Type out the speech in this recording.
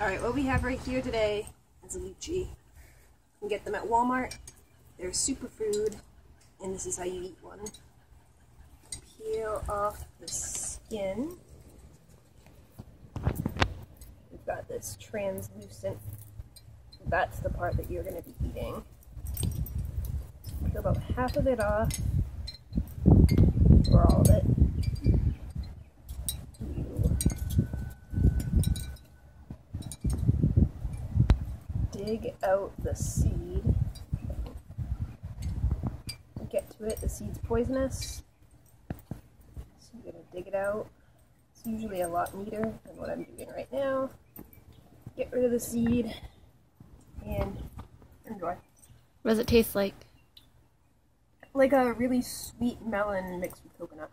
Alright, what we have right here today is a lychee. You can get them at Walmart. They're superfood, and this is how you eat one. Peel off the skin. We've got this translucent, that's the part that you're going to be eating. Peel about half of it off, or all of it. Dig out the seed. Get to it, the seed's poisonous. So I'm gonna dig it out. It's usually a lot neater than what I'm doing right now. Get rid of the seed and enjoy. What does it taste like? Like a really sweet melon mixed with coconut.